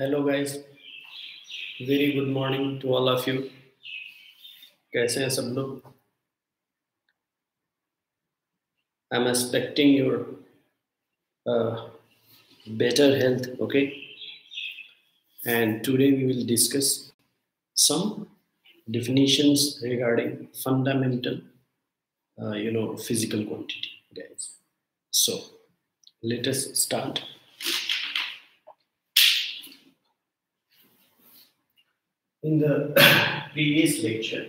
hello guys very good morning to all of you कैसे हैं सब लोग I am expecting your better health okay and today we will discuss some definitions regarding fundamental uh, you know physical quantity guys so let us start In the previous lecture,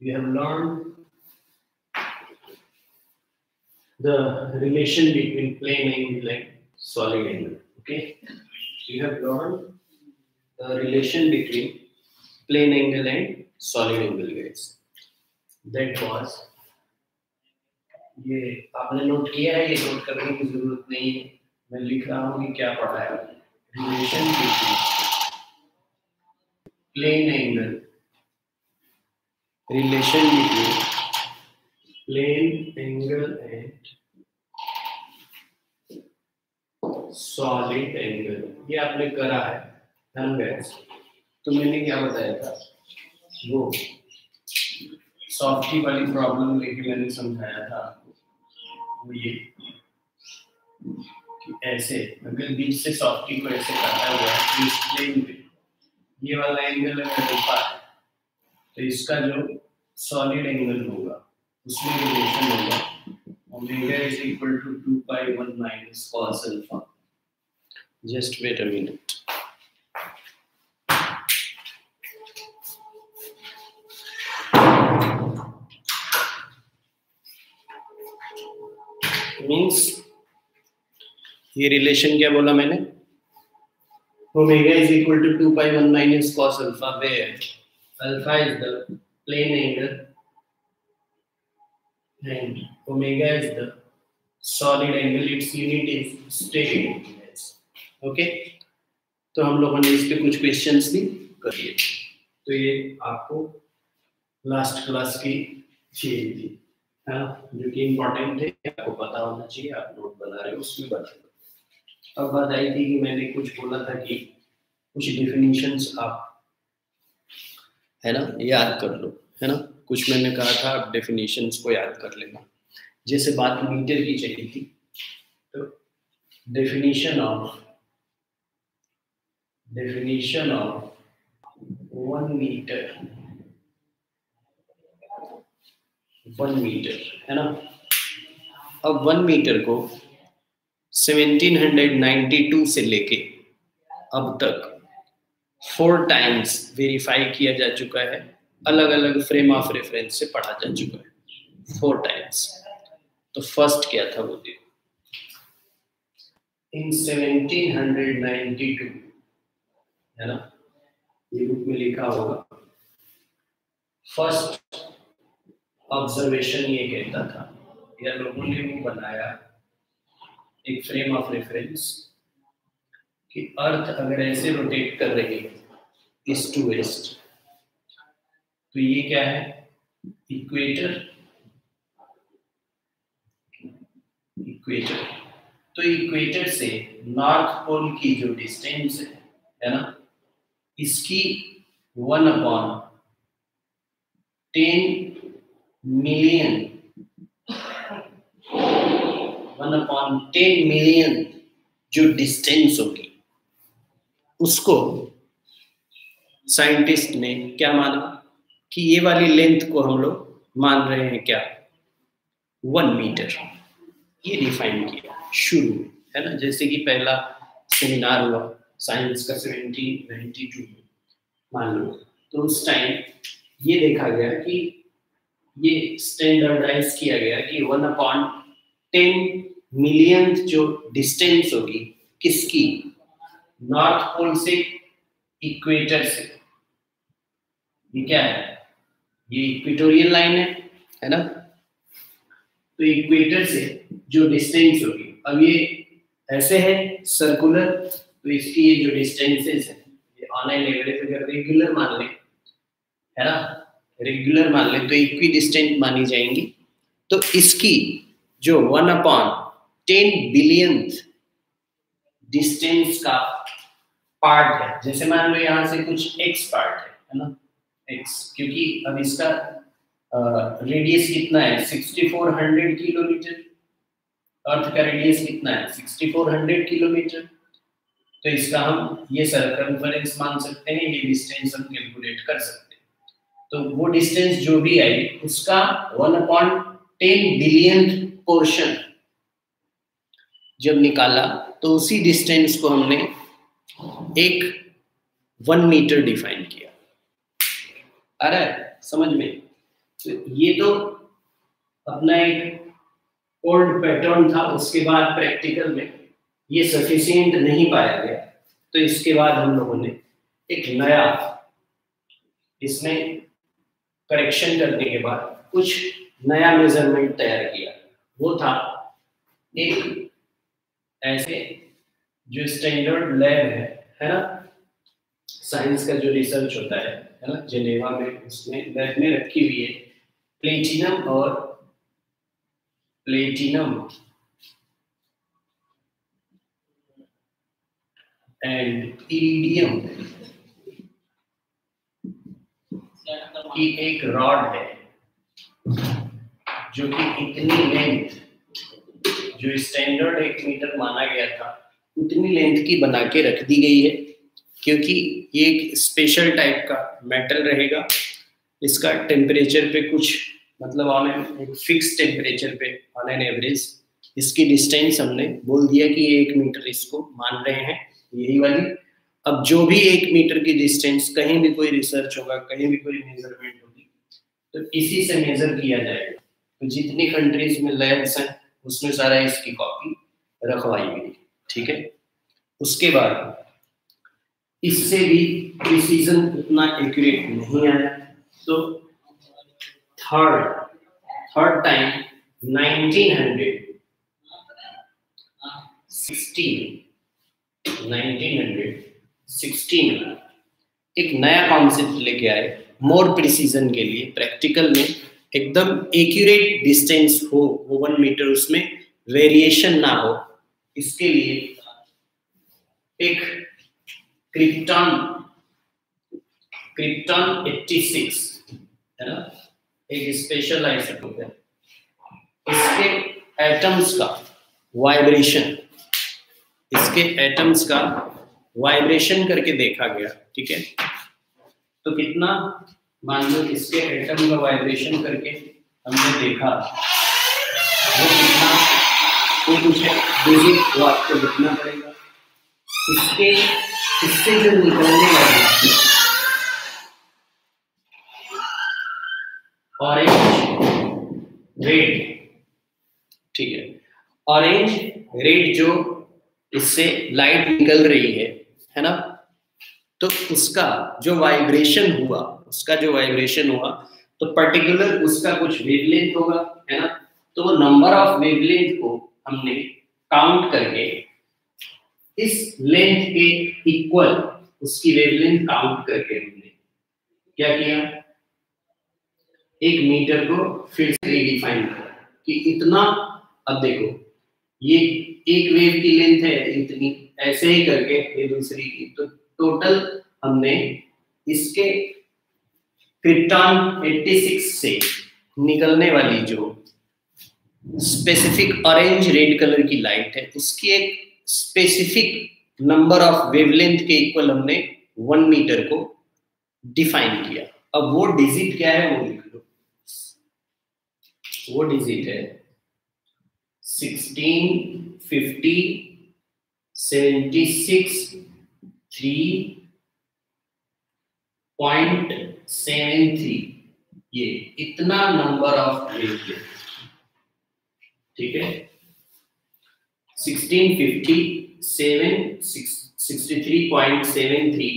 we have learned the relation between plane angle and solid angle. Okay, we have learned the relation between plane angle and solid angle, guys. That was ये आपने note किया है ये note करने की जरूरत नहीं है मैं लिख रहा हूँ कि क्या पढ़ा है relation between plane angle. Relation between plane angle and solid angle. ये आपने करा है, ध्यान गैस तो मैंने क्या बताया था? वो सॉफ्टी वाली प्रॉब्लम लेके मैंने समझाया था। वो ये कि ऐसे, अगर बीच से सॉफ्टी को ऐसे काटा हुआ है प्लेन पे ये वाला एंगल अगर अल्फ़ा है। तो इसका जो सॉलिड एंगल होगा, उसमें रिलेशन होगा। Omega is equal to 2 pi 1 minus cos alpha just wait a minute means ये रिलेशन क्या बोला मैंने? Omega is equal to 2 pi 1 minus cos alpha where alpha is the plane angle and omega is the solid angle its unit is stationary okay तो हम लोगों ने इस पे कुछ क्वेश्चंस भी कर लिए तो ये आपको लास्ट क्लास की थियरी थी है जो कि इम्पोर्टेंट थे आपको पता होना चाहिए आप नोट बना रहे हो उसमें बता अब बात आई थी कि मैंने कुछ बोला था कि कुछ डिफिनीशंस आप है ना, याद कर लो, है ना? कुछ मैंने कहा था, आप डेफिनेशंस को याद कर लेना। जैसे बात मीटर की चाहिए थी तो definition of definition of one metre one metre है ना? अब वन मीटर को 1792 से लेके अब तक फोर टाइम्स वेरीफाई किया जा चुका है अलग अलग फ्रेम ऑफ़ रेफरेंस से पढ़ा जा चुका है। फोर टाइम्स तो फ़र्स्ट क्या था वो देखो इन 1792 है ना? ये बुक में लिखा होगा। फ़र्स्ट ऑब्जर्वेशन ये कहता था, या लोगों ने वो बनाया, एक फ्रेम ऑफ़ रेफरेंस कि अर्थ अगर ऐसे रोटेट कर रही है ईस्ट टू वेस्ट तो ये क्या है? इक्वेटर इक्वेटर तो इक्वेटर से नॉर्थ पोल की जो डिस्टेंस है है ना? इसकी one upon ten million one upon ten million जो डिस्टेंस होगी। उसको साइंटिस्ट ने क्या माना? कि ये वाली लेंथ को हम लोग मान रहे हैं क्या? वन मीटर ये डिफाइन किया। शुरू में है ना? जैसे कि पहला सेमिनार हुआ साइंस का सेवेंटीन नाइनटी टू में मान लो। तो उस टाइम ये देखा गया कि ये स्टैंडर्डाइज किया गया कि वन अपॉन टेन मिलियन जो डिस्टेंस होगी, किसकी? नॉर्थ पोल से इक्वेटर से। ये क्या है? ये इक्वेटोरियल लाइन है है ना? तो इक्वेटर से जो डिस्टेंस होगी, अब ये ऐसे है सर्कुलर तो इसकी ये जो डिस्टेंसेस है, ये ऑनलाइन लेवल पे अगर रेगुलर मान ले, है ना? रेगुलर मान ले तो इक्वी डिस्टेंट मानी जाएँगी। तो इसकी जो one upon ten billion distance का पार्ट है। जैसे मान लो यहाँ से कुछ एक्स पार्ट है है ना? एक्स क्योंकि अब इसका रेडियस कितना है? 6400 किलोमीटर। अर्थ का रेडियस कितना है? 6400 किलोमीटर। तो इसका हम ये सरकमफरेंस मान सकते हैं, ये डिस्टेंस हम कैलकुलेट कर सकते हैं। तो वो डिस्टेंस जो भी आई उसका one upon ten billion portion जब निकाला तो उसी डिस्टेंस को हमने एक वन मीटर डिफाइन किया। है? समझ में? तो ये तो अपना एक ओल्ड पैटर्न था, उसके बाद प्रैक्टिकल में ये सफिशियंट नहीं पाया गया। तो इसके बाद हम लोगों ने एक नया इसमें करेक्शन करने के बाद कुछ नया मेज़रमेंट तैयार किया। वो था एक ऐसे जो स्टैंडर्ड लैब है है ना? साइंस का जो रिसर्च होता है है ना? जेनेवा में, उसमें लैब में रखी हुई है। प्लेटिनम और प्लेटिनम एंड इरिडियम की एक रॉड है, जो कि इतनी लेंथ जो स्टैंडर्ड एक मीटर माना गया था, उतनी लेंथ की बना के रख दी गई है, क्योंकि ये एक स्पेशल टाइप का मेटल रहेगा। इसका टेम्परेचर पे कुछ मतलब ऑन एन एक फिक्स टेम्परेचर पे ऑन एन एवरेज इसकी डिस्टेंस हमने बोल दिया कि ये एक मीटर इसको मान रहे हैं, यही वाली। अब जो भी एक मीटर की डिस्टेंस कहीं भी कोई रिसर्च होगा, कहीं भी कोई मेज़रमेंट होगी तो इसी से मेजर किया जाएगा। तो जितनी कंट्रीज़ में लैब्स हैं उसमें सारा इसकी कॉपी रखवाई गई ठीक है? उसके बाद, इससे भी प्रिसीजन उतना एक्यूरेट नहीं आया तो थर्ड थर्ड टाइम 1900 16 एक नया कॉन्सेप्ट लेके आए मोर प्रिसीजन के लिए प्रैक्टिकल में। एकदम एक्यूरेट डिस्टेंस हो वो वन मीटर उसमें वेरिएशन ना हो, इसके लिए एक क्रिप्टॉन क्रिप्टॉन 86 है ना? एक स्पेशल आइसोटोप है। इसके एटम्स का वाइब्रेशन इसके एटम्स का वाइब्रेशन करके देखा गया, ठीक है? तो कितना मान लो इसके एटम का वाइब्रेशन करके हमने देखा। वो कितना वो कुछ है वो आपको लिखना पड़ेगा। इसके इससे जो निकलने वाले ऑरेंज रेड ठीक है। ऑरेंज रेड जो इससे लाइट निकल रही है है ना? तो उसका जो वाइब्रेशन हुआ उसका जो वाइब्रेशन हुआ तो पर्टिकुलर उसका कुछ वेवलेंथ होगा, है ना? तो वो नंबर ऑफ़ वेवलेंथ को हमने काउंट करके इस लेंथ के इक्वल उसकी वेवलेंथ काउंट करके हमने क्या किया? एक मीटर को फिर से रिडिफाइन करा कि इतना, अब देखो, ये एक वेव की लेंथ है, इतनी, ऐसे ही करके, ये दूसरी की तो टोटल हमने इसके क्रिप्टॉन 86 से निकलने वाली जो स्पेसिफिक ऑरेंज रेड कलर की लाइट है, उसकी एक स्पेसिफिक नंबर ऑफ़ वेवलेंथ के इक्वल हमने वन मीटर को डिफाइन किया। अब वो डिजिट क्या है, वो लिख लो। वो डिजिट है 16 50 76 3 पॉइंट सेवन थ्री ये इतना नंबर ऑफ़ वेवलेंथ ठीक है? Sixteen fifty seven sixty three point seven three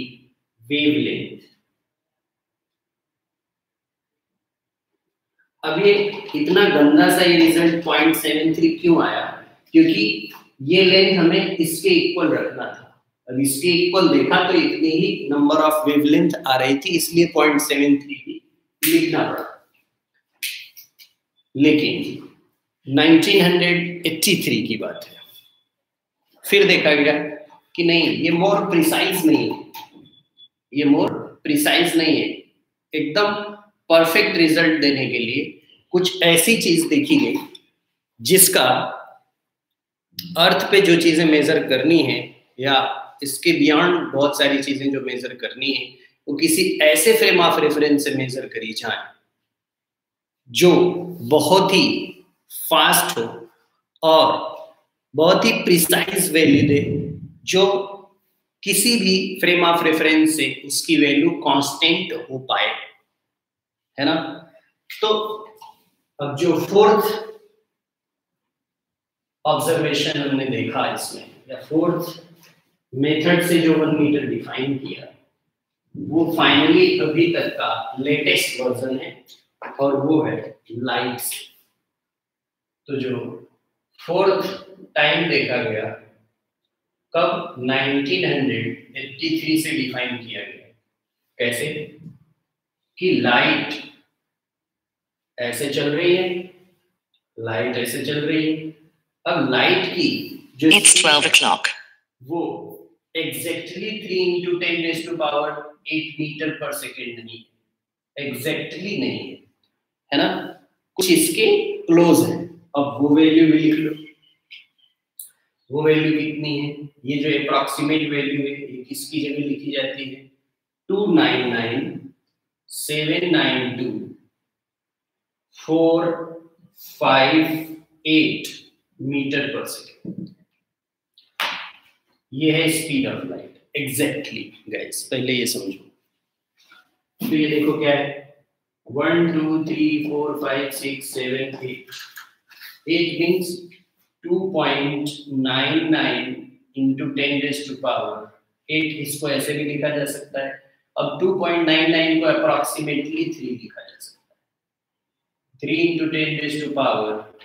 wavelength अब ये इतना गंदा सा ये रिज़ल्ट पॉइंट सेवन थ्री क्यों आया? क्योंकि ये लेंथ हमें इसके इक्वल रखना था। अब इसके इक्वल देखा तो इतनी ही नंबर ऑफ़ वेवलेंथ आ रही थी, इसलिए पॉइंट सेवन थ्री ही लिखना पड़ा। लेकिन 1983 की बात है। फिर देखा गया कि नहीं, ये मोर प्रिसाइज नहीं है। ये मोर प्रिसाइज नहीं है। एकदम परफेक्ट रिज़ल्ट देने के लिए कुछ ऐसी चीज़ देखी गई, जिसका अर्थ पे जो चीज़ें मेजर करनी है या इसके बियॉन्ड बहुत सारी चीज़ें जो मेजर करनी है, वो किसी ऐसे फ्रेम ऑफ़ रेफरेंस से मेजर करी जाए, जो बहुत ही फास्ट हो और बहुत ही प्रिसाइज वैल्यू दे, जो किसी भी फ्रेम ऑफ़ रेफरेंस से उसकी वैल्यू कांस्टेंट हो पाए, है ना? तो अब जो फोर्थ ऑब्जर्वेशन हमने देखा इसमें, या फोर्थ मेथड से जो वन मीटर डिफाइन किया वो फाइनली अभी तक का लेटेस्ट वर्जन है और वो है लाइट्स तो जो फोर्थ टाइम देखा गया कब? 1983 से डिफाइन किया गया। कैसे? कि लाइट ऐसे चल रही है लाइट ऐसे चल रही है। अब लाइट की जो It's 12 o'clock. वो exactly three into ten raise to power eight metre पर सेकेंड नहीं है। एग्जैक्टली नहीं है। है ना? कुछ इसके क्लोज है। अब वो वैल्यू भी लिख लो। वो वैल्यू कितनी है? ये जो अप्रोक्सीमेट वैल्यू है, ये किसकी जगह लिखी जाती है? Two nine nine seven nine two four five eight metre पर सेकेंड ये है speed of light exactly guys पहले ये समझो। तो ये देखो क्या है? One two three four five six seven eight eight means two point nine nine into ten raise to power eight इसको ऐसे भी लिखा जा सकता है। अब टू पॉइंट नाइन नाइन को अप्रोक्सीमेटली थ्री लिखा जा सकता है। Three into ten raise to power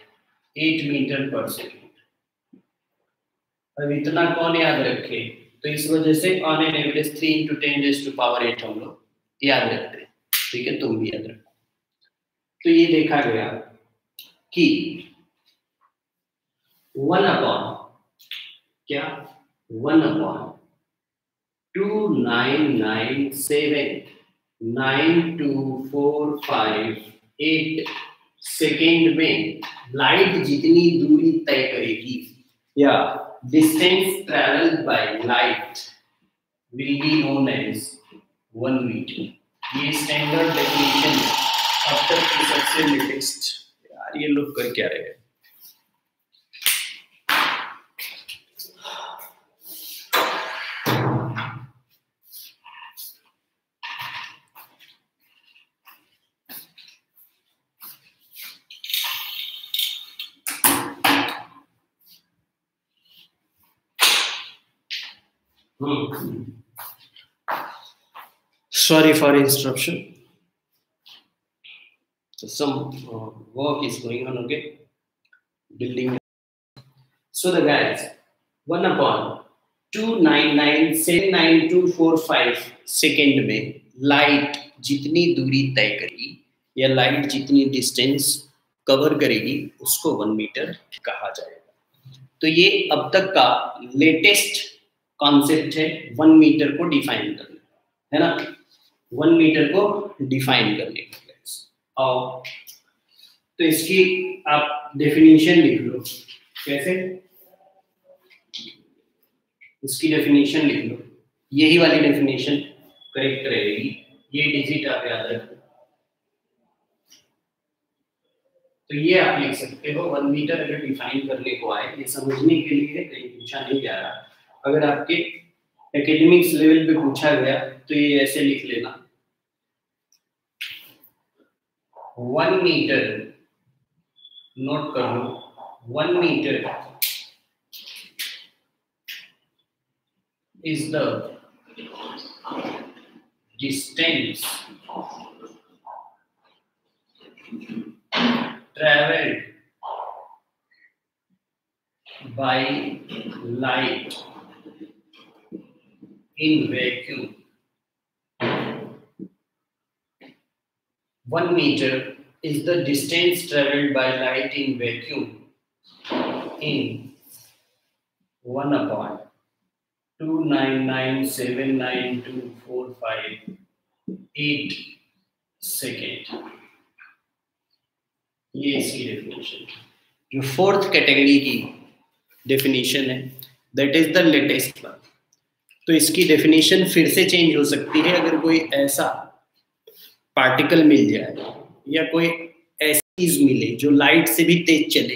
eight metre पर सेकेंड अब इतना कौन याद रखे? तो इस वजह से on an average three into ten raise to power eight हम लोग याद रखते हैं। ठीक है तुम भी याद रखो। तो ये देखा गया कि वन अपॉन क्या? One upon two nine nine seven nine two four five eight second में लाइट जितनी दूरी तय करेगी। या। Distance travel by light will be known as one metre ये स्टैंडर्ड डेफिनेशन अब तक की सबसे लेटेस्ट यार ये लोग कर क्या रहे हैं। Sorry for interruption. So some uh, work is going on. Okay, building. So the guys, one upon two nine nine seven nine two four five second में लाइट जितनी दूरी तय करेगी या लाइट जितनी डिस्टेंस कवर करेगी उसको वन मीटर कहा जाएगा तो ये अब तक का लेटेस्ट कॉन्सेप्ट है वन मीटर को डिफाइन करने है ना? वन मीटर को डिफाइन करने का और तो इसकी आप डेफिनेशन लिख लो। कैसे? इसकी डेफिनेशन लिख लो। यही वाली डेफिनेशन करेक्ट रहेगी। ये डिजिट आप याद रखो। तो ये आप लिख सकते हो वन मीटर अगर डिफाइन करने को आए, ये समझने के लिए कहीं पूछा नहीं जा रहा। अगर आपके एकेडमिक्स लेवल पे पूछा गया तो ये ऐसे लिख लेना। वन मीटर नोट कर लो। One metre is the distance traveled by light. in vacuum. One meter is the distance traveled by light in vacuum in one upon two nine nine seven nine two four five eight second ये इसकी definition जो fourth category की definition है that is the latest one तो इसकी definition फिर से change हो सकती है अगर कोई ऐसा पार्टिकल मिल जाए या कोई ऐसी चीज़ मिले जो लाइट से भी तेज चले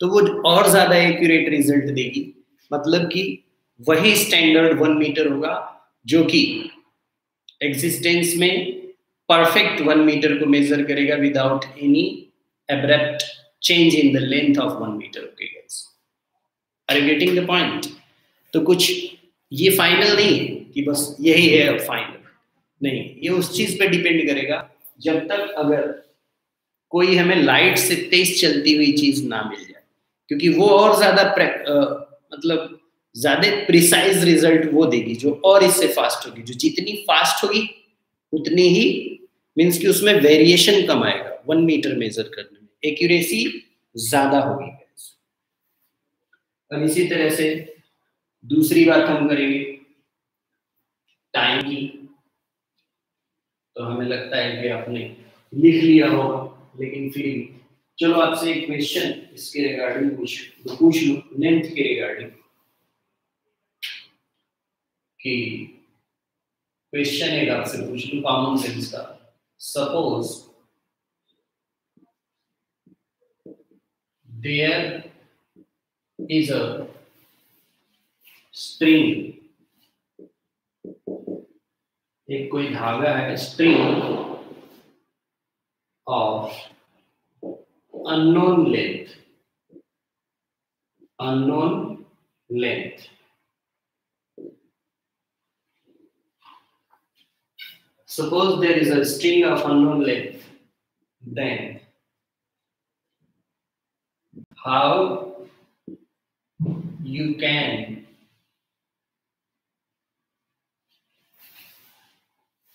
तो वो और ज़्यादा एक्यूरेट रिज़ल्ट देगी। मतलब कि वही स्टैंडर्ड वन मीटर होगा जो कि एग्जिस्टेंस में परफेक्ट वन मीटर को मेजर करेगा without any abrupt change in the length of one meter, okay guys? Are you getting the point? तो कुछ ये फाइनल नहीं है कि बस यही है फाइनल नहीं, ये उस चीज़ पे डिपेंड करेगा, जब तक अगर कोई हमें लाइट से तेज चलती हुई चीज़ ना मिल जाए, क्योंकि वो और ज़्यादा मतलब ज़्यादा प्रिसाइज रिज़ल्ट वो देगी, जो और इससे फास्ट होगी। जो जितनी फास्ट होगी, उतनी ही मीन्स कि उसमें वेरिएशन कम आएगा वन मीटर मेजर करने में। एक्यूरेसी ज़्यादा होगी अब इसी तरह से दूसरी बात हम करेंगे टाइम की तो हमें लगता है कि आपने लिख लिया होगा, लेकिन फिर चलो आपसे एक क्वेश्चन इसके रिगार्डिंग पूछ पूछ लो लेंथ के रिगार्डिंग कि क्वेश्चन एक आपसे पूछ लो कॉमन सेंस का। Suppose there is a string एक कोई धागा है, spring of unknown length unknown length suppose there is a string of unknown length then how you can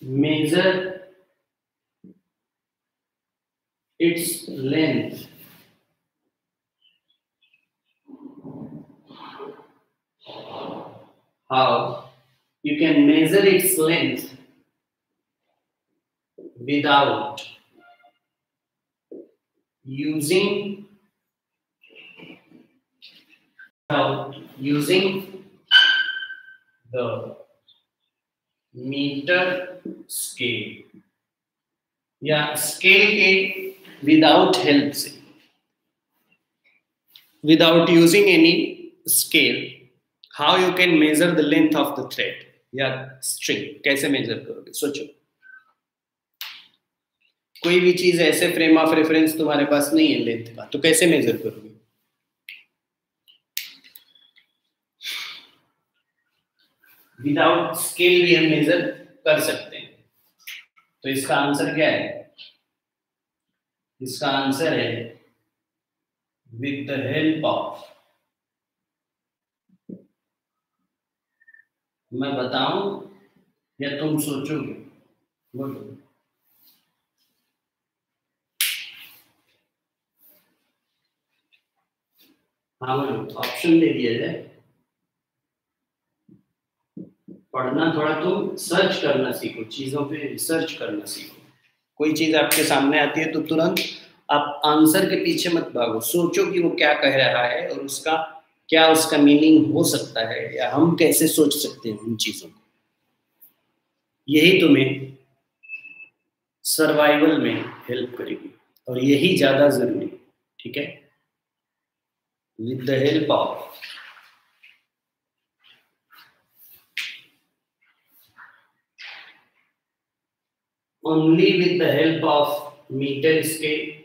measure its length. How? You can measure its length without using Now, using the meter scale. या scale के without help से। Without using any scale, how you can measure the length of the thread? या string, कैसे measure करोगे? सोचो। कोई भी चीज़ ऐसे फ्रेम ऑफ़ रेफरेंस तुम्हारे पास नहीं है लेंथ का तो कैसे मेजर करोगे? विदाउट स्केल भी हम मेजर कर सकते हैं। तो इसका आंसर क्या है? इसका आंसर है विद द हेल्प ऑफ़ मैं बताऊँ या तुम सोचोगे? बोलो। हाँ बोलो। ऑप्शन दे दिया जाए। पढ़ना थोड़ा तुम सर्च करना सीखो, चीज़ों पे रिसर्च करना सीखो। कोई चीज़ आपके सामने आती है तो तुरंत आप आंसर के पीछे मत भागो, सोचो कि वो क्या कह रहा है और उसका क्या उसका मीनिंग हो सकता है या हम कैसे सोच सकते हैं उन चीज़ों को। यही तुम्हें सर्वाइवल में हेल्प करेगी और यही ज़्यादा ज़रूरी, ठीक है? With the help of only with the help of metre scale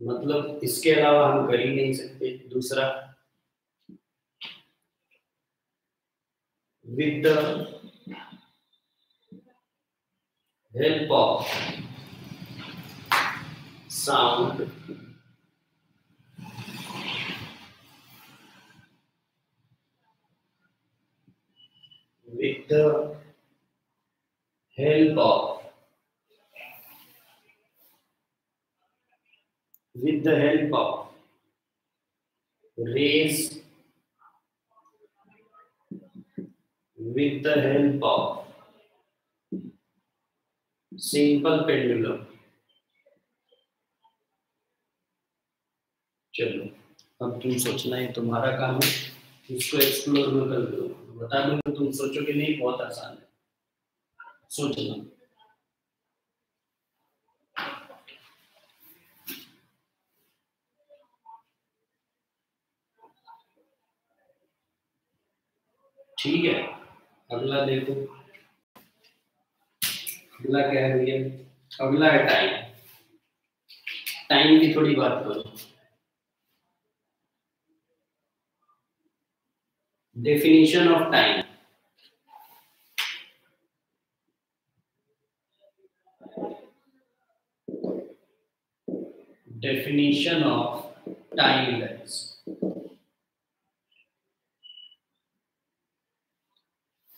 मतलब इसके अलावा हम कर ही नहीं सकते। दूसरा with the help of sound with the help of with the help of rays, with the help of simple pendulum. चलो, अब तुम सोचना है, तुम्हारा काम है, इसको एक्सप्लोर में कर दो। बता दूँगा तुम सोचो कि नहीं, बहुत आसान है। सोचना। ठीक है। अगला देखो। अगला क्या है भैया? अगला है टाइम टाइम की थोड़ी बात करो। Definition of time definition of time lines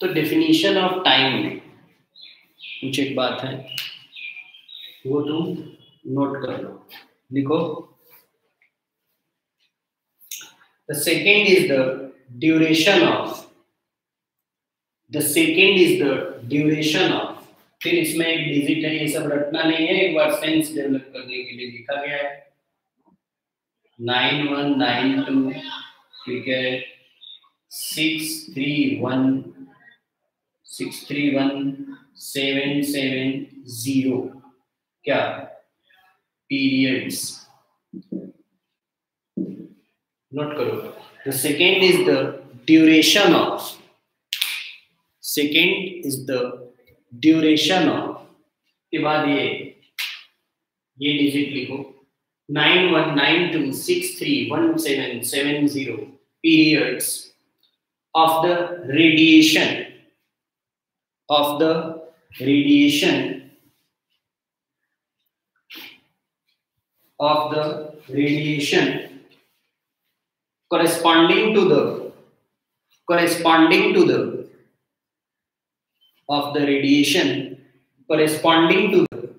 तो डेफिनेशन ऑफ़ टाइम में कुछ एक बात है, वो तुम नोट कर लो। लिखो। The second is the duration of the second is the duration of फिर इसमें एक डिजिट है, ये सब रटना नहीं है, एक बार सेंस डेवलप करने के लिए लिखा गया है। नाइन वन नाइन टू ठीक है। Six three one six three one seven seven zero. क्या? पीरियड्स नोट करो। The second is the duration of second is the duration of के बाद ये ये डिजिट लिखो। Nine one nine two six three one seven seven zero periods of the radiation of the radiation of the radiation corresponding to the corresponding to the of the radiation corresponding to the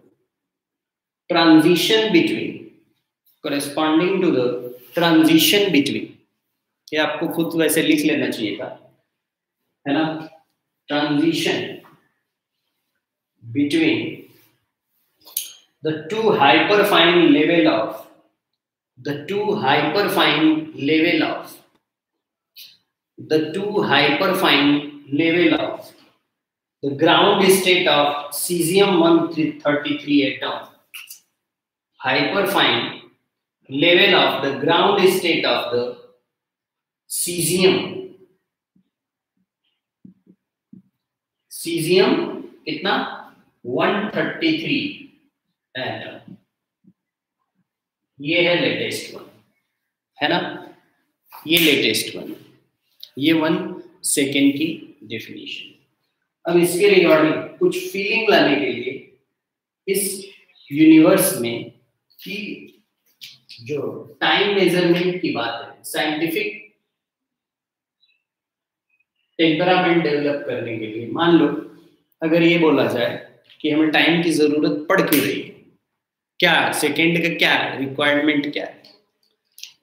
transition between corresponding to the transition between ये आपको खुद वैसे लिख लेना चाहिए था है ना transition between the two hyperfine level of the two hyperfine level of the two hyperfine level of the ground state of cesium 133 atom hyperfine level of the ground state of the cesium cesium कितना 133 atom ये है latest one है ना? ये latest one ये one second की definition अब इसके रिगार्डिंग कुछ फीलिंग लाने के लिए इस यूनिवर्स में कि जो टाइम मेज़रमेंट की बात है साइंटिफिक टेम्परामेंट डेवलप करने के लिए, मान लो, अगर ये बोला जाए कि हमें टाइम की ज़रूरत पड़ क्यों रही है? क्या सेकेंड का क्या रिक्वायरमेंट क्या है?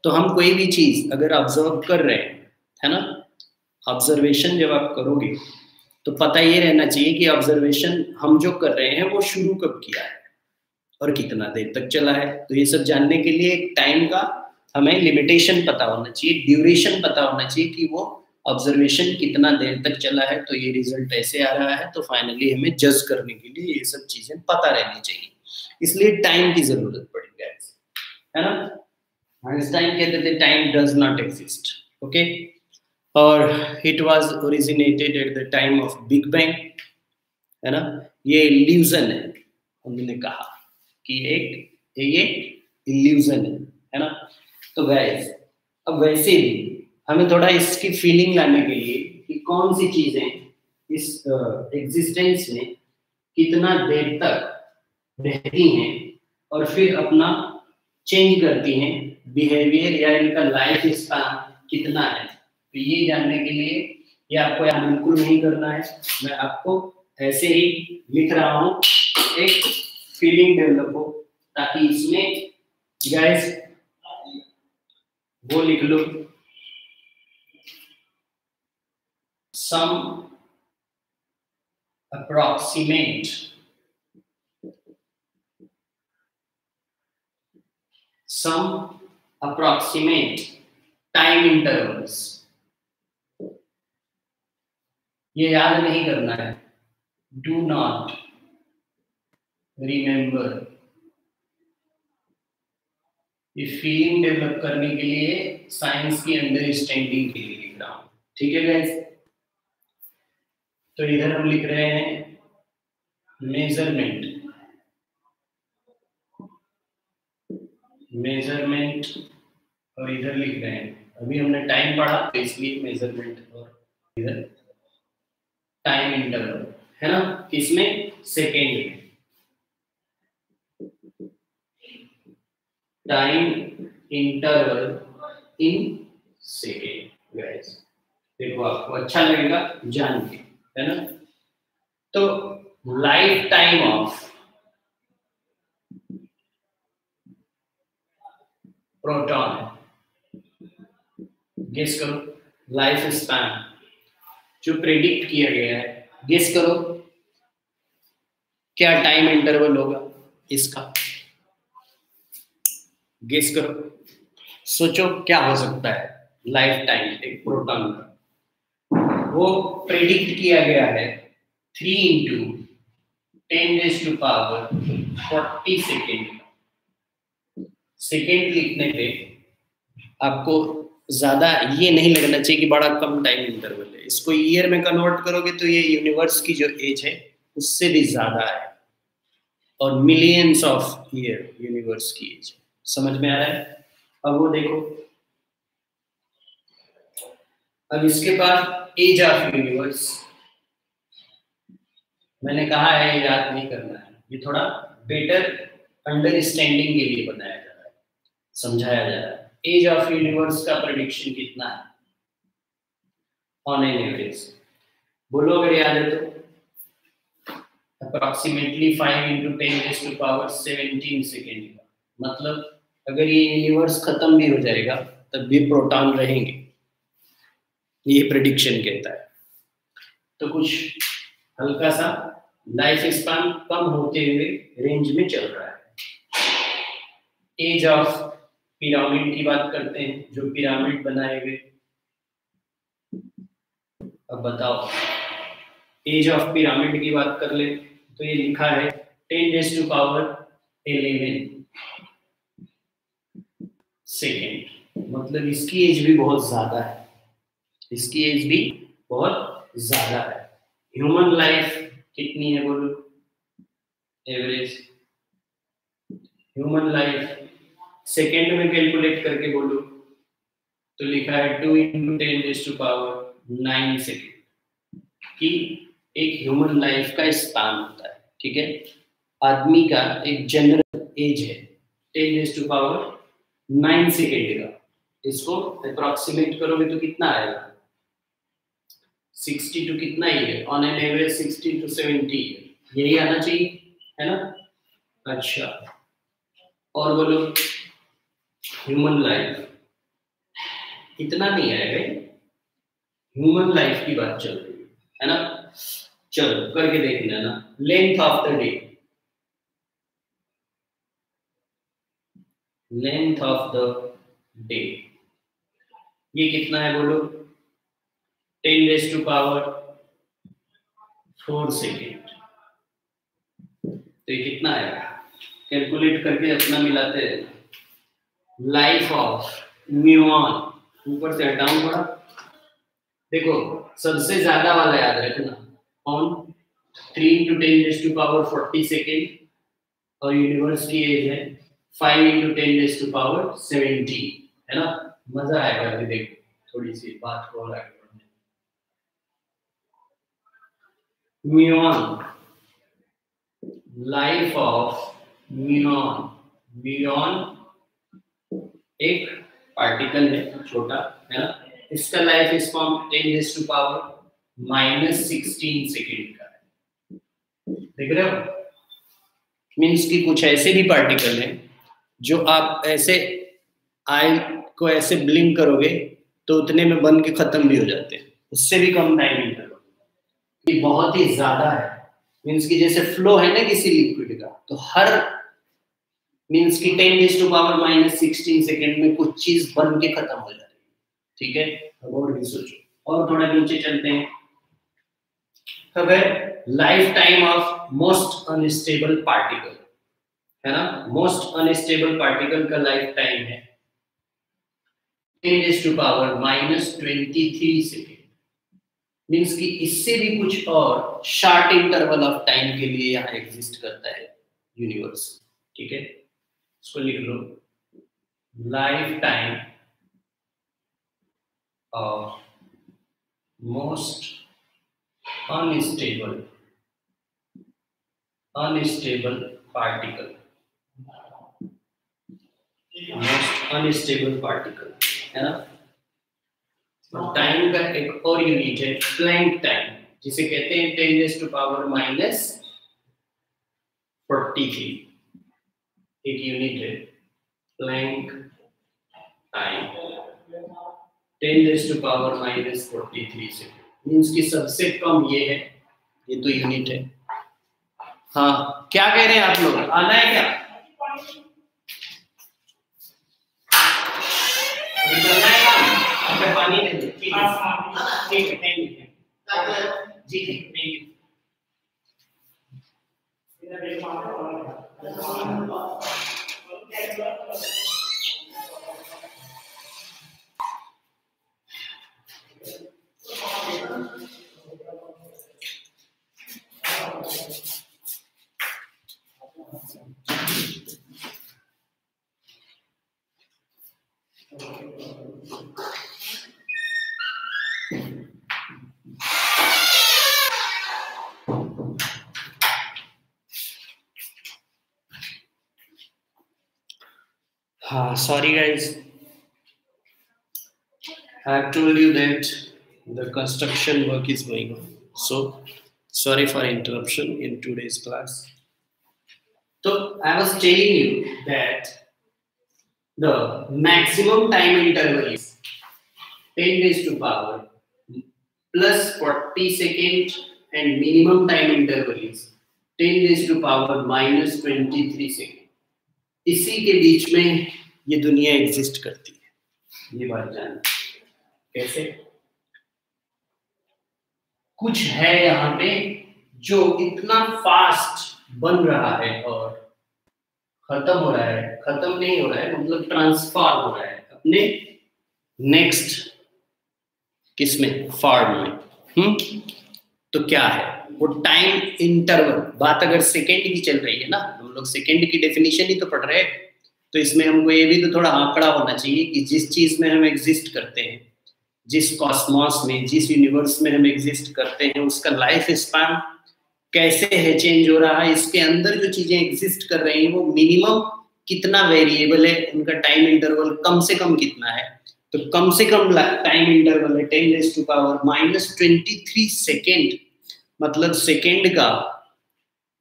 तो हम कोई भी चीज़ अगर ऑब्ज़र्व कर रहे हैं, है ना? ऑब्जर्वेशन जब आप करोगे तो पता ये रहना चाहिए कि ऑब्जर्वेशन हम जो कर रहे हैं वो शुरू कब किया है और कितना देर तक चला है? तो ये सब जानने के लिए एक टाइम का हमें लिमिटेशन पता होना चाहिए ड्यूरेशन पता होना चाहिए कि वो ऑब्जर्वेशन कितना देर तक चला है तो ये रिज़ल्ट ऐसे आ रहा है तो फाइनली हमें जज करने के लिए ये सब चीज़ें पता रहनी चाहिए। इसलिए टाइम की ज़रूरत पड़ी गैस है ना? आइंस्टाइन कहते थे time does not exist okay और it was originated at the time of big bang है ना? ये इल्यूजन है उन्होंने कहा कि एक ये इल्यूजन है है ना? तो गैस अब वैसे भी हमें थोड़ा इसकी फीलिंग लाने के लिए कि कौन सी चीज़ें इस एग्जिस्टेंस uh, में कितना देर तक रहती हैं और फिर अपना चेंज करती हैं बिहेवियर या इनका लाइफ स्पान कितना है। तो ये जानने के लिए ये आपको यहाँ बिल्कुल नहीं करना है। मैं आपको ऐसे ही लिख रहा हूँ एक फीलिंग डेवलप हो ताकि इसमें गैस वो लिख लो। सम approximate. Some approximate time intervals. ये याद नहीं करना है। डू नॉट रिमेंबर ये फीलिंग डेवलप करने के लिए साइंस की अंडरस्टैंडिंग के लिए लिख रहा हूँ। ठीक है गाइस तो इधर हम लिख रहे हैं मेज़रमेंट मेज़रमेंट और इधर लिख रहे हैं। अभी हमने टाइम पढ़ा तो इसलिए मेज़रमेंट और इधर टाइम इंटरवल है ना? किसमें? सेकेंड में। टाइम इंटरवल इन सेकेंड देखो आपको अच्छा लगेगा, जान के। है ना? तो life time of proton guess करो लाइफ स्पैन जो प्रेडिक्ट किया गया है गेस करो, क्या टाइम इंटरवल होगा इसका? गेस करो। सोचो क्या हो सकता है लाइफ टाइम एक प्रोटॉन का। वो प्रेडिक्ट किया गया है three into ten raise to power forty second second लिखने पे आपको ज़्यादा ये नहीं लगना चाहिए कि बड़ा कम टाइम इंटरवल है। इसको ईयर में कन्वर्ट करोगे तो ये यूनिवर्स की जो एज है, उससे भी ज़्यादा है। और मिलियंस ऑफ़ ईयर यूनिवर्स की एज समझ में आ रहा है? अब वो देखो। अब इसके बाद एज ऑफ़ यूनिवर्स मैंने कहा है याद नहीं करना है। ये थोड़ा बेटर अंडरस्टैंडिंग के लिए बनाया जा रहा है, समझाया जा रहा है। एज ऑफ़ यूनिवर्स का प्रोडिक्शन कितना है? ऑन एन एवरेज बोलो अगर याद है तो। Approximately five into ten to power seventeen second का मतलब अगर ये यूनिवर्स खत्म भी हो जाएगा, तब भी प्रोटॉन रहेंगे। ये प्रिडिक्शन कहता है। तो कुछ हल्का सा लाइफ स्पान कम होते हुए रेंज में चल रहा है। एज ऑफ़ पिरामिड की बात करते हैं, जो पिरामिड बनाए हुए। अब बताओ एज ऑफ़ पिरामिड की बात कर ले तो ये लिखा है ten raise to power eleven second मतलब इसकी एज भी बहुत ज़्यादा है। इसकी एज भी बहुत ज़्यादा है। ह्यूमन लाइफ कितनी है बोलो? एवरेज ह्यूमन लाइफ सेकेंड में कैलकुलेट करके बोलो। तो लिखा है two into ten raise to power nine second कि एक ह्यूमन लाइफ का स्पान होता है, ठीक है? आदमी का एक जनरल एज है ten raise to power nine second का। इसको अप्रोक्सीमेट करोगे तो कितना आएगा? सिक्सटी टू कितना है on an average sixty two seventy यही आना चाहिए, है ना? अच्छा। और बोलो ह्यूमन लाइफ इतना नहीं आएगा ह्यूमन लाइफ की बात चल रही है ना? चलो, करके देखना ना। Length of the day length of the day ये कितना है बोलो? Ten raise to power four second तो ये कितना है? कैलकुलेट करके अपना मिलाते हैं। लाइफ ऑफ़ म्यून ऊपर से हटाऊं थोड़ा। देखो, सबसे ज़्यादा वाला याद रखना। On three into ten raise to power forty second और यूनिवर्स की एज है five into ten raise to power seventy है ना? मज़ा आएगा अभी देखो। थोड़ी सी बात को और आगे म्यून लाइफ ऑफ़ म्यून म्यून एक पार्टिकल है, छोटा, है ना? इसका life span ten raise to power minus sixteen second का। है देख रहे हो? मीन्स की कुछ ऐसे भी पार्टिकल हैं, जो आप ऐसे आई को ऐसे ब्लिंक करोगे तो उतने में बन के खत्म भी हो जाते हैं। उससे भी कम टाइम ये बहुत ही ज़्यादा है। मीन्स की जैसे फ्लो है ना किसी लिक्विड का तो हर मीन्स की ten raise to power minus sixteen second में कुछ चीज़ बन के खत्म हो जाती है। ठीक है? और भी सोचो। और थोड़ा नीचे चलते हैं। अगर life time of most unstable particle है ना? मोस्ट अनस्टेबल पार्टिकल का लाइफ टाइम है। Ten raise to power minus twenty three second means कि इससे भी कुछ और शार्ट इंटरवल ऑफ़ टाइम के लिए यहाँ एग्जिस्ट करता है यूनिवर्स ठीक है? इसको लिख लो। Life time of most unstable unstable particle most unstable particle है ना? टाइम का एक और यूनिट है प्लैंक टाइम जिसे कहते हैं ten raise to power minus forty three एक यूनिट है Planck time ten raise to power minus forty three से। मीन्स की सबसे कम ये है, ये तो यूनिट है। हाँ क्या कह रहे हैं आप लोग? आना है क्या? निकलना है काम? पानी दे दो ठीक है। Thank you ji thank you Uh, sorry, guys. I have told you that the construction work is going on. So, sorry for interruption in today's class. So, I was telling you that the maximum time interval is 10 days to power plus 40 second and minimum time interval is 10 days to power minus 23 second. इसी के बीच में ये दुनिया exist करती है। ये बात जानना कैसे? कुछ है यहाँ पे जो इतना फास्ट बन रहा है और खत्म हो रहा है। खत्म नहीं हो रहा है मतलब ट्रांसफॉर्म हो रहा है। अपने नेक्स्ट किसमें? फॉर्म में। हम्म? तो क्या है? वो टाइम इंटरवल बात अगर सेकेंड की चल रही है ना, हम लोग सेकेंड की डेफिनेशन ही तो पढ़ रहे हैं। तो इसमें हमको ये भी तो थोड़ा आंकड़ा होना चाहिए कि जिस चीज़ में हम एग्जिस्ट करते हैं, जिस कॉस्मॉस में, जिस यूनिवर्स में हम एग्जिस्ट करते हैं, उसका लाइफ स्पैन कैसे है चेंज हो रहा है, इसके अंदर जो चीज़ें एग्जिस्ट कर रही हैं वो मिनिमम कितना वेरिएबल है, उनका टाइम इंटरवल कम से कम कितना है? तो कम से कम टाइम इंटरवल है ten raise to power minus twenty three second मतलब सेकेंड का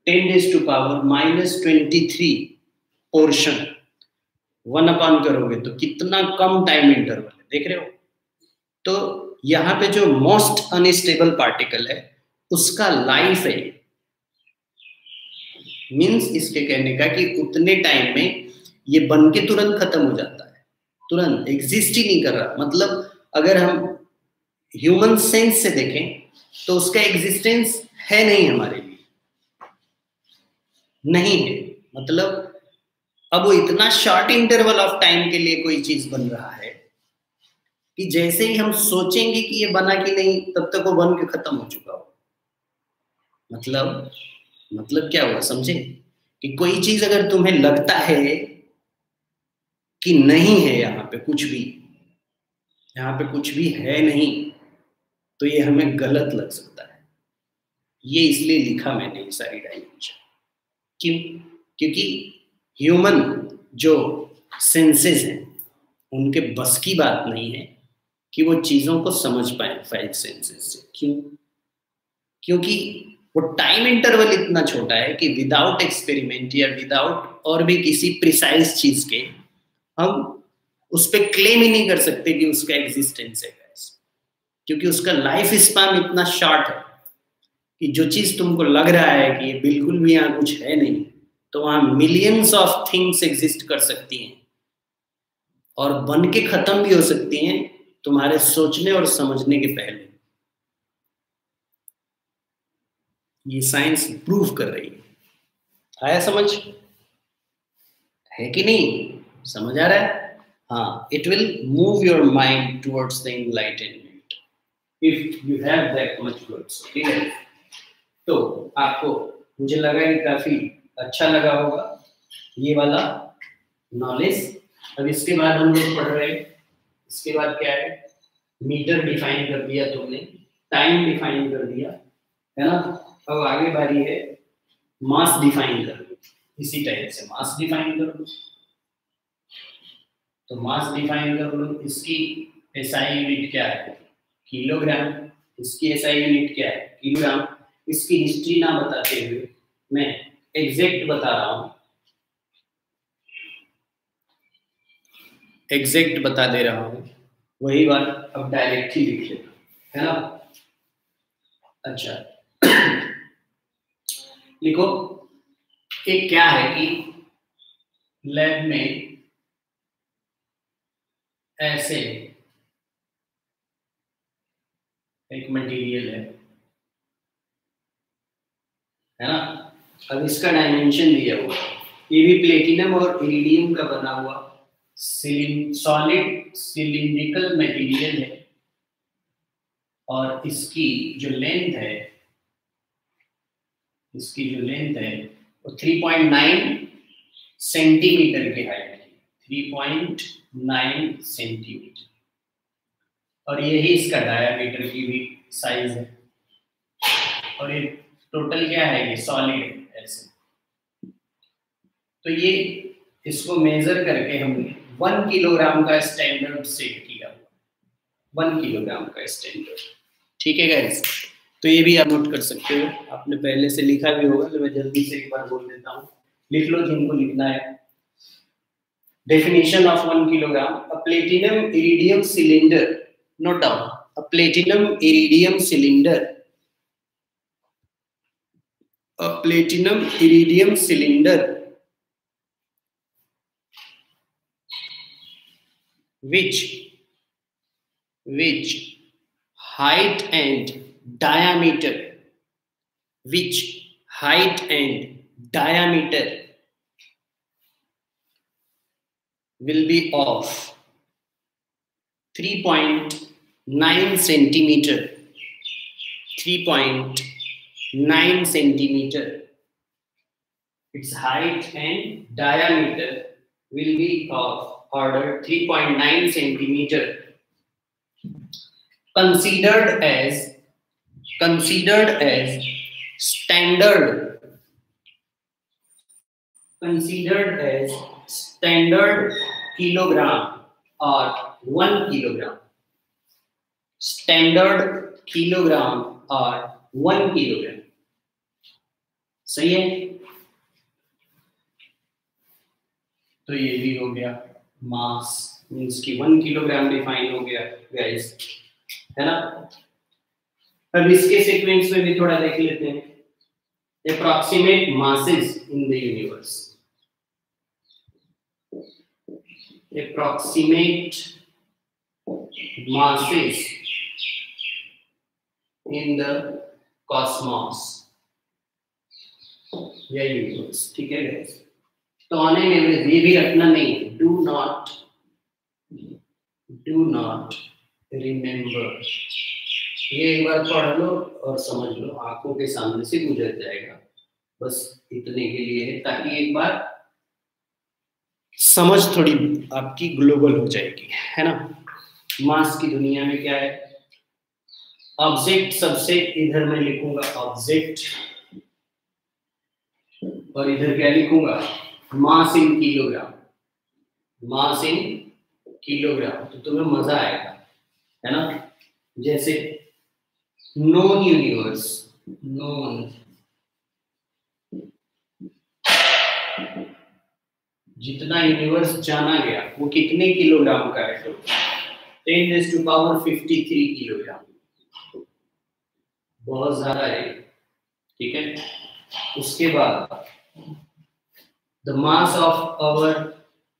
ten raise to power minus twenty three portion one upon करोगे तो कितना कम टाइम इंटरवल है, देख रहे हो? तो यहाँ पे जो मोस्ट अनस्टेबल पार्टिकल है, उसका लाइफ है। मीन्स इसके कहने का कि उतने टाइम में ये बन के तुरंत खत्म हो जाता है। तुरंत एग्जिस्ट ही नहीं कर रहा। मतलब अगर हम ह्यूमन सेंस से देखें तो उसका एग्जिस्टेंस है नहीं हमारे लिए। नहीं है। मतलब अब वो इतना शॉर्ट इंटरवल ऑफ़ टाइम के लिए कोई चीज़ बन रहा है कि जैसे ही हम सोचेंगे कि ये बना कि नहीं, तब तक वो बन के खत्म हो चुका हो। मतलब मतलब क्या हुआ, समझे? कि कोई चीज़ अगर तुम्हें लगता है कि नहीं है यहाँ पे कुछ भी, यहाँ पे कुछ भी है नहीं तो ये हमें गलत लग सकता है। ये इसलिए लिखा मैंने ये सारी डायमेंशन क्यों? क्योंकि ह्यूमन जो सेंसेस हैं, उनके बस की बात नहीं है कि वो चीज़ों को समझ पाए फाइव सेंसेस से। क्यों? क्योंकि वो टाइम इंटरवल इतना छोटा है कि विदाउट एक्सपेरिमेंट या विदाउट और भी किसी प्रिसाइज चीज़ के, हम उस पर क्लेम ही नहीं कर सकते कि उसका एग्जिस्टेंस है क्योंकि उसका लाइफ स्पान इतना शॉर्ट है कि जो चीज़ तुमको लग रहा है कि ये बिल्कुल भी यहाँ कुछ है नहीं तो वहाँ मिलियंस ऑफ़ थिंग्स एग्जिस्ट कर सकती हैं। और बन के खत्म भी हो सकती हैं तुम्हारे सोचने और समझने के पहले। ये साइंस प्रूव कर रही है। आया समझ? है कि नहीं? समझ आ रहा है? हाँ it will move your mind towards the enlightenment if you have that much goods ठीक है? तो आपको, मुझे लगा कि काफ़ी अच्छा लगा होगा। ये वाला नॉलेज अब इसके बाद हम लोग पढ़ रहे इसके बाद क्या है? मीटर डिफाइन कर दिया तुमने। टाइम डिफाइन कर दिया। है ना? अब आगे बारी है। मास डिफाइन कर दो। इसी टाइप से मास डिफाइन कर दो। तो मास डिफाइन कर लो। इसकी एसआई यूनिट क्या है? किलोग्राम इसकी एसआई यूनिट क्या है? किलोग्राम इसकी हिस्ट्री ना बताते हुए मैं एग्जैक्ट बता रहा हूँ। एग्जैक्ट बता दे रहा हूँ। वही बात अब डायरेक्ट ही लिख लेना, है ना? अच्छा। लिखो एक क्या है कि लैब में ऐसे एक मटेरियल है है ना? अब इसका डायमेंशन दिया हुआ ये भी प्लेटिनम और इरिडियम का बना हुआ सॉलिड सिलिंड्रिकल मटेरियल है। और इसकी जो लेंथ है, इसकी जो लेंथ है, वो 3.9 सेंटीमीटर की हाइट है। 3.9 सेंटीमीटर और यही इसका डायमीटर की भी साइज़ है। और ये टोटल क्या है? ये सॉलिड ऐसे तो ये इसको मेजर करके हमने वन किलोग्राम का स्टैंडर्ड सेट किया वन किलोग्राम का स्टैंडर्ड ठीक है गैस तो ये भी आप नोट कर सकते हो। आपने पहले से लिखा भी होगा तो मैं जल्दी से एक बार बोल देता हूँ। लिख लो जिनको लिखना है। Definition of 1 kilogram, a platinum iridium cylinder note down a platinum iridium cylinder, a which? Which? Height and diameter. Which? Height and diameter will be of 3.9 centimeter. 3.9 centimeter. Its height and diameter will be of order 3.9 centimeter considered as considered as standard considered as standard kilogram or 1 kilogram standard kilogram or 1 kilogram सही है तो ये भी हो गया mass means की one kilogram define हो गया गाइस है ना? अब इसके सीक्वेंस में भी थोड़ा देख लेते हैं। Approximate masses in the universe approximate masses in the cosmos. या यूनिवर्स ठीक है गाइस तो एन एवरेज ये भी रखना नहीं। Do not do not remember ये एक बार पढ़ लो और समझ लो, आँखों के सामने से गुजर जाएगा। बस इतने के लिए है, ताकि एक बार समझ थोड़ी आपकी ग्लोबल हो जाएगी, है ना? मास की दुनिया में क्या है? ऑब्जेक्ट सबसे इधर मैं लिखूँगा ऑब्जेक्ट और इधर क्या लिखूँगा? मास in kilogram. Mass in kilogram तो तुम्हें मज़ा आएगा, है ना? जैसे नॉन यूनिवर्स नॉन जितना यूनिवर्स जाना गया, वो कितने किलोग्राम का है? Ten raise to power fifty three kilogram बहुत ज़्यादा है, ठीक है? उसके बाद the mass of our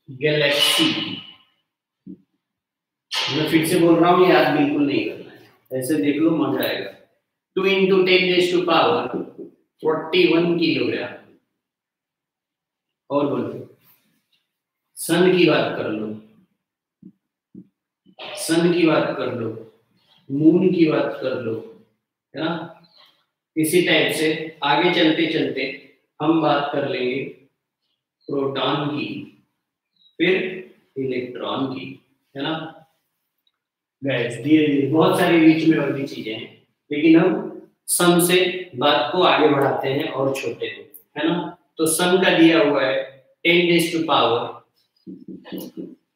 galaxy मैं फिर से बोल रहा हूँ याद बिल्कुल नहीं करना है। ऐसे देख लो मज़ा आएगा two into ten raise to power forty one kilogram और बोलो सन की बात कर लो। सन की बात कर लो। मून की बात कर लो। है ना? इसी टाइप से आगे चलते चलते हम बात कर लेंगे। प्रोटॉन की फिर इलेक्ट्रॉन की है ना? गैस धीरे धीरे बहुत सारे बीच में और भी चीज़ें हैं लेकिन हम सम से बात को आगे बढ़ाते हैं और छोटे हैं है ना? तो सम का दिया हुआ है ten raise to power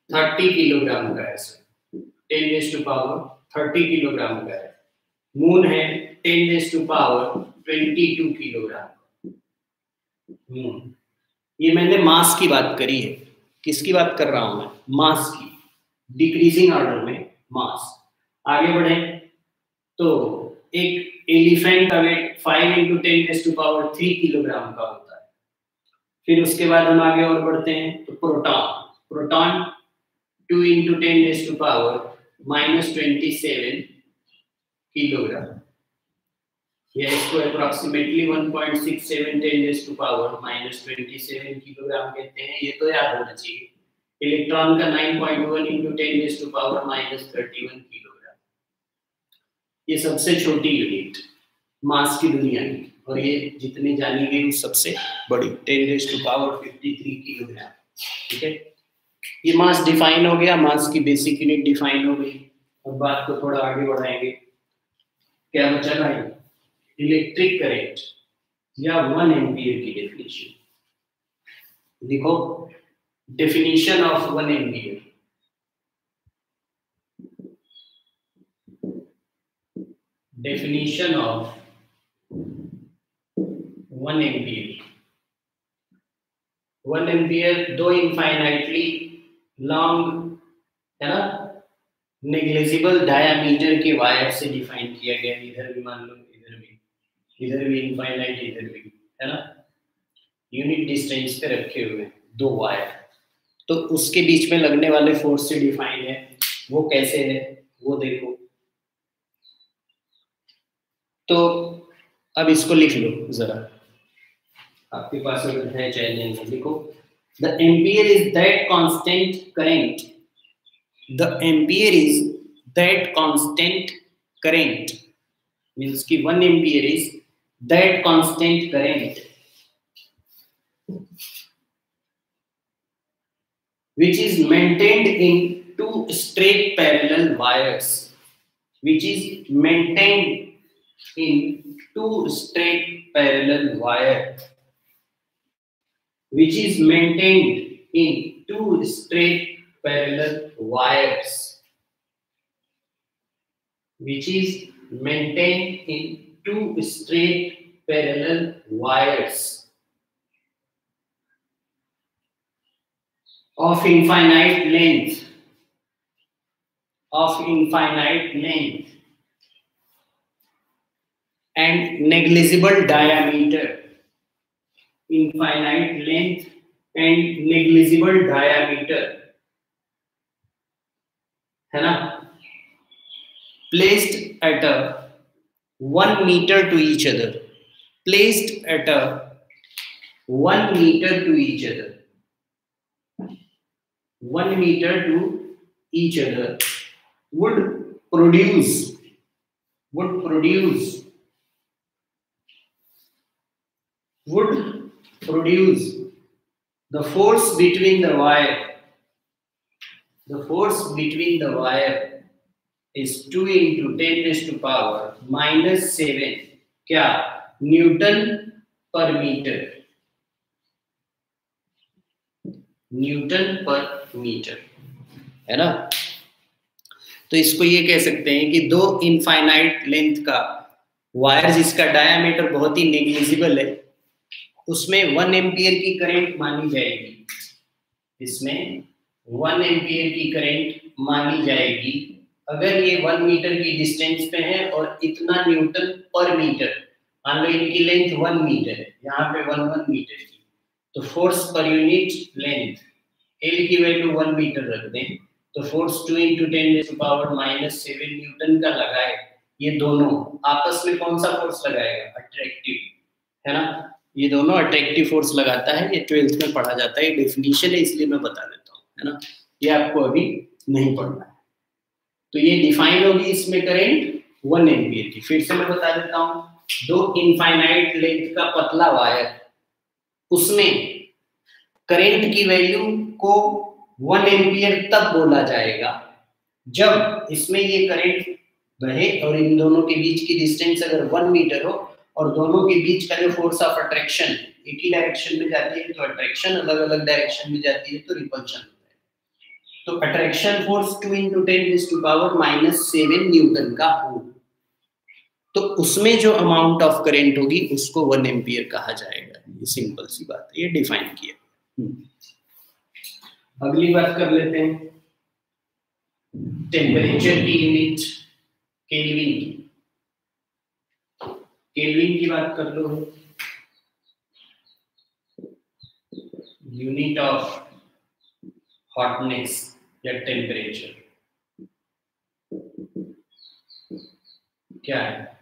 thirty kilogram का है ten raise to power thirty kilogram का है. मून है ten raise to power twenty two kilogram moon ये मैंने मास की बात करी है। किसकी बात कर रहा हूँ मैं? मास की। डिक्रीजिंग ऑर्डर में मास। आगे बढ़े। तो एक एलिफेंट का weight five into ten to power three kilogram का होता है। फिर उसके बाद हम आगे और बढ़ते हैं। तो proton. Proton two into ten to power minus twenty seven kilogram या इसको approximately 1.67 ten raise to power minus 27 kilogram कहते हैं, ये तो याद होना चाहिए। इलेक्ट्रॉन का 9.1 into ten raise to power minus 31 kilogram ये सबसे छोटी यूनिट मास की दुनिया की, और ये जितनी जानी गई सबसे बड़ी ten raise to power 53 kilogram ठीक है? ये मास डिफाइन हो गया मास की बेसिक यूनिट डिफाइन हो गई। अब बात को थोड़ा आगे बढ़ाएँगे। क्या बचा भाई? इलेक्ट्रिक करंट या वन एम्पियर की डेफिनेशन देखो definition of one ampere definition of one ampere one ampere दो इनफाइनाइटली लॉन्ग है ना? नेग्लेजिबल डायामीटर के वायर से डिफाइन किया गया, इधर भी मान लो। इधर भी इनफाइनाइट इधर भी है ना? यूनिट डिस्टेंस पे रखे हुए दो वायर तो उसके बीच में लगने वाले फोर्स से डिफाइन है, वो कैसे है, वो देखो। तो अब इसको लिख लो जरा। आपके पास है चाहे लिखो। The ampere is that constant current the ampere is that constant current means कि 1 ampere is that constant current. Which is maintained in two straight parallel wires. Which is maintained in two straight parallel wire. Which is maintained in two straight parallel wires. Which is maintained in two straight parallel wires of infinite length of infinite length and negligible diameter infinite length and negligible diameter है ना placed at a 1 meter to each other placed at a 1 meter to each other one meter to each other would produce would produce would produce the force between the wire the force between the wire is 2 into 10 raised to power minus 7 क्या? Newton per metre newton per metre है ना? तो इसको ये कह सकते हैं कि दो इनफाइनाइट लेंथ का वायर जिसका डायामीटर बहुत ही नेग्लिजिबल है, उसमें वन एम्पियर की करंट मानी जाएगी। इसमें वन एम्पियर की करंट मानी जाएगी। अगर ये वन मीटर की डिस्टेंस पे है और इतना न्यूटन पर मीटर मान लो इनकी लेंथ वन मीटर है, यहाँ पे वन वन मीटर की तो फोर्स पर यूनिट लेंथ एल की वैल्यू वन मीटर रख दें तो force two into ten power minus seven newton का लगाए, ये दोनों आपस में कौन सा फोर्स लगाएगा? अट्रैक्टिव है ना? ये दोनों अट्रैक्टिव फोर्स लगाता है, ये ट्वेल्थ में पढ़ा जाता है डेफिनेशन है, इसलिए मैं बता देता हूँ, है ना? ये आपको अभी नहीं पढ़ना है। तो ये डिफाइन होगी इसमें करेंट वन एम्पियर की। फिर से मैं बता देता हूँ, दो इनफाइनाइट लेंथ का पतला वायर उसमें करंट की वैल्यू को वन एम्पियर तब बोला जाएगा, जब इसमें ये करंट बहे और इन दोनों के बीच की डिस्टेंस अगर वन मीटर हो और दोनों के बीच का जो फोर्स ऑफ़ अट्रैक्शन एक ही डायरेक्शन में जाती है तो अट्रैक्शन अलग अलग डायरेक्शन में जाती है तो रिपल्शन तो attraction force two into ten is to power minus seven newton का हो तो उसमें जो अमाउंट ऑफ़ करेंट होगी, उसको वन एम्पियर कहा जाएगा। ये सिंपल सी बात है, ये डिफाइन किया। हम्म। अगली बात कर लेते हैं। टेम्परेचर की यूनिट केल्विन की। केल्विन की बात कर लो। यूनिट ऑफ़ हॉटनेस या टेम्परेचर क्या है?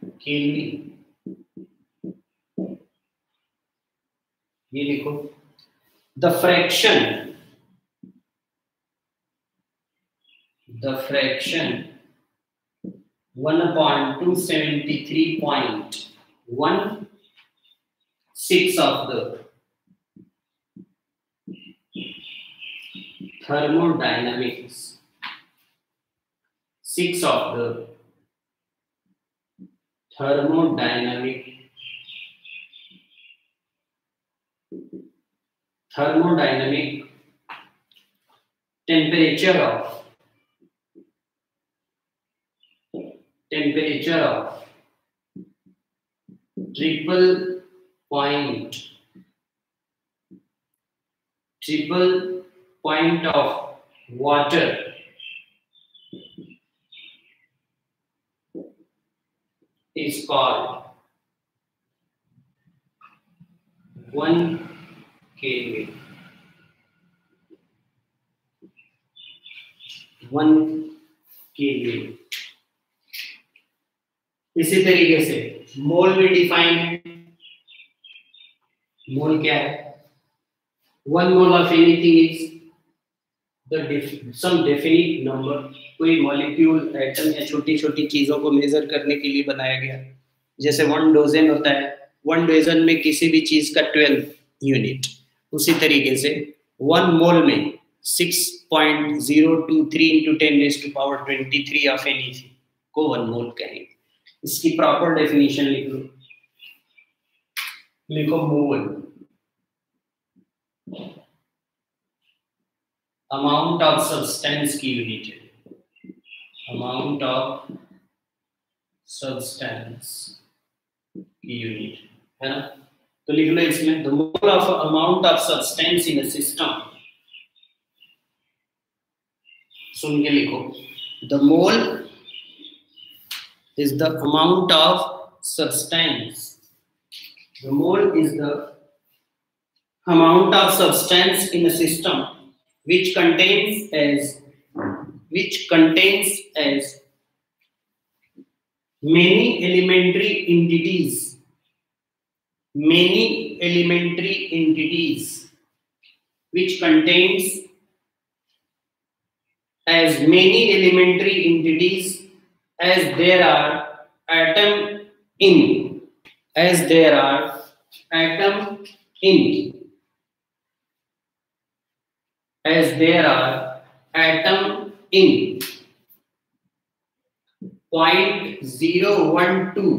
ये लिखो the fraction the fraction one upon two seventy three point one six of the thermodynamics six of the thermodynamic thermodynamic temperature of temperature of triple point triple point of water is called 1 kV. 1 kV. इसी तरीके से mole भी define mole क्या है one mole of anything is the some definite number कोई molecule atom या छोटी छोटी चीज़ों को मेजर करने के लिए बनाया गया। जैसे वन डोजन होता है वन डोजन में किसी भी चीज़ का ट्वेल्व यूनिट उसी तरीके से वन मोल में एनीथिंग को वन मोल कहेंगे। इसकी प्रॉपर डेफिनेशन लिख लो। लिखो मोल अमाउंट ऑफ सब्सटेंस की यूनिट है अमाउंट ऑफ सब्सटेंस की यूनिट है ना तो लिख लो इसमें the mole of amount of substance in a system सुन के लिखो the mole is the amount of substance. The mole is the amount of substance in a system which contains as which contains as many elementary entities. Many elementary entities which contains as many elementary entities as there are atom in as there are atom in as there are atom in point zero one two.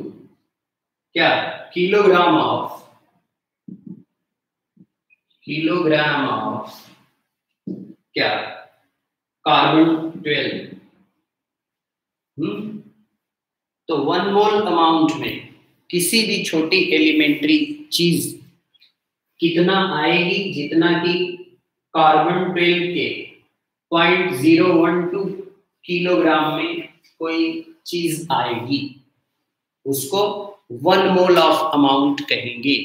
क्या? Kilogram of kilogram of क्या? Carbon twelve hmm तो one mole amount में किसी भी छोटी elementary चीज़ कितना आएगी? जितना कि कार्बन ट्वेल्व के point zero one two kilogram में कोई चीज़ आएगी। उसको वन मोल ऑफ़ अमाउंट कहेंगे।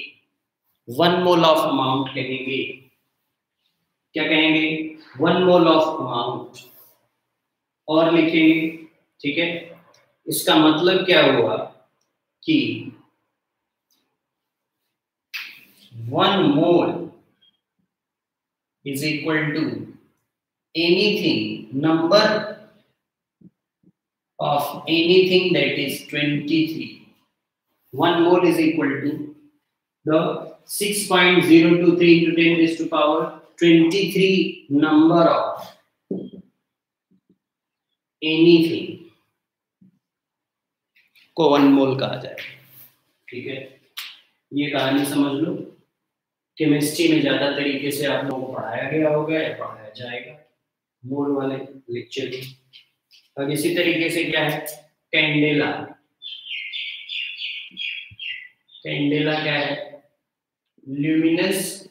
वन मोल ऑफ़ अमाउंट कहेंगे। क्या कहेंगे? वन मोल ऑफ़ अमाउंट और लिखेंगे, ठीक है? इसका मतलब क्या हुआ कि one mole is equal to anything number of anything that is 23 one mole is equal to the 6.023 into 10 raised to power 23 number of anything को वन मोल कहा जाए ठीक है ये कहानी समझ लो केमिस्ट्री में ज़्यादा तरीके से आप लोगों को पढ़ाया गया होगा या पढ़ाया जाएगा? मोल वाले लेक्चर में। अब इसी तरीके से क्या है? कैंडेला कैंडेला क्या है? ल्यूमिनस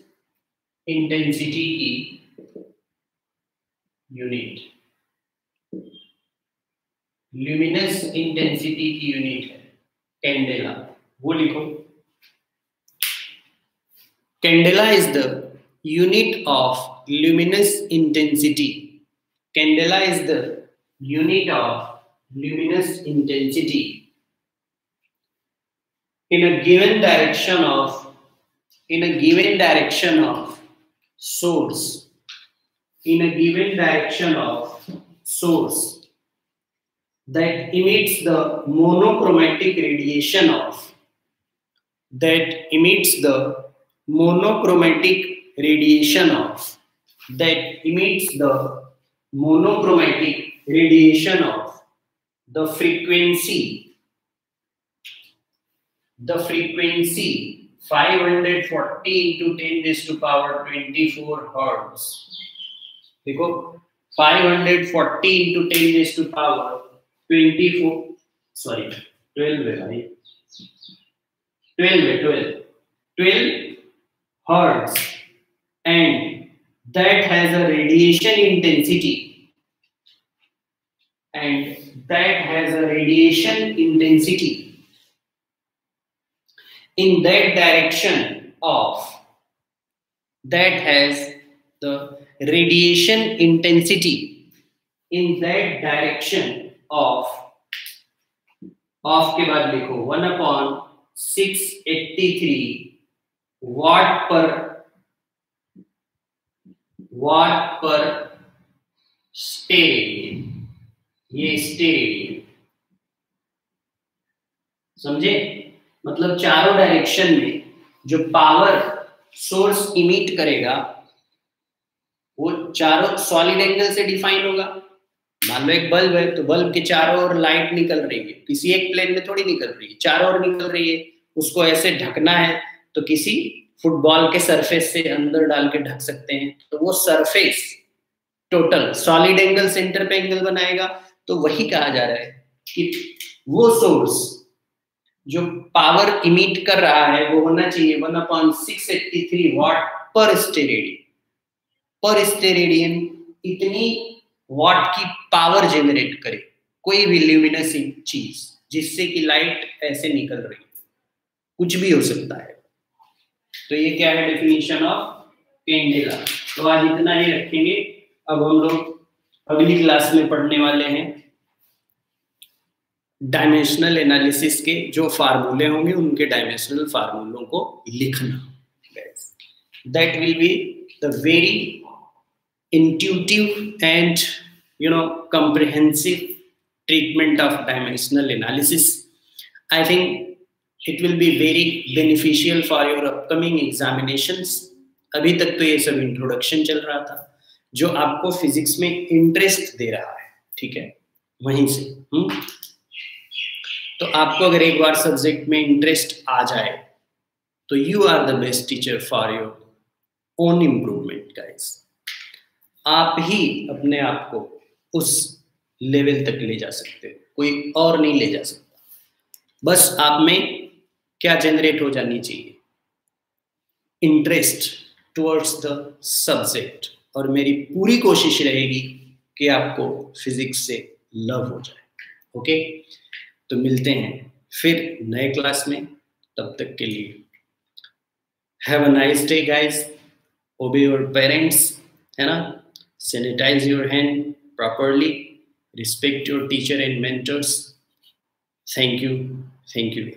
इंटेंसिटी की यूनिट ल्यूमिनस इंटेंसिटी की यूनिट है। कैंडेला वो लिखो। Candela is the unit of luminous intensity. Candela is the unit of luminous intensity in a given direction of in a given direction of source in a given direction of source that emits the monochromatic radiation of that emits the monochromatic radiation of that emits the monochromatic radiation of the frequency the frequency 540 into 10 raised to power 24 hertz देखो 540 into 10 raised to power 24 sorry 12 है भाई 12 है 12 12 hertz and that has a radiation intensity and that has a radiation intensity in that direction of that has the radiation intensity in that direction of of लिखो one upon six eighty three watt पर watt per steradian ये steradian समझे? मतलब चारों direction में जो power source emit करेगा, वो चारों सॉलिड एंगल से डिफाइन होगा। मान लो एक बल्ब है तो बल्ब के चारों ओर लाइट निकल रही है। किसी एक प्लेन में थोड़ी निकल रही है, चारों ओर निकल रही है। उसको ऐसे ढकना है तो किसी फुटबॉल के सरफेस से अंदर डाल के ढक सकते हैं। तो वो surface total solid angle centre पे एंगल बनाएगा। तो वही कहा जा रहा है कि वो सोर्स जो पावर इमिट कर रहा है, वो होना चाहिए one upon six eighty three watt पर स्टेरेडियन पर स्टेरेडियन इतनी वॉट की पावर जनरेट करे, कोई भी ल्यूमिनस चीज़, जिससे कि लाइट ऐसे निकल रही। कुछ भी हो सकता है। तो ये क्या है डेफिनेशन ऑफ़ कैंडेला तो आज इतना ही रखेंगे। अब हम लोग अगली क्लास में पढ़ने वाले हैं। डायमेंशनल एनालिसिस के जो फार्मूले होंगे, उनके डायमेंशनल फार्मूलों को लिखना। That will be the very intuitive and you know comprehensive treatment of dimensional analysis. I think it will be very beneficial for your upcoming examinations अभी तक तो ये सब इंट्रोडक्शन चल रहा था, जो आपको फिजिक्स में इंटरेस्ट दे रहा है, ठीक है वहीं से हुँ? हम्म? तो आपको अगर एक बार सब्जेक्ट में इंटरेस्ट आ जाए तो you are the best teacher for your own improvement guys आप ही अपने आप को उस लेवल तक ले जा सकते हो, कोई और नहीं ले जा सकता बस आप में क्या जनरेट हो जानी चाहिए? इंटरेस्ट टुवर्ड्स द सब्जेक्ट और मेरी पूरी कोशिश रहेगी कि आपको फिजिक्स से लव हो जाए। ओके तो मिलते हैं फिर नए क्लास में। तब तक के लिए। Have a nice day guys obey your parents है ना? Sanitize your hand properly respect your teacher and mentors thank you thank you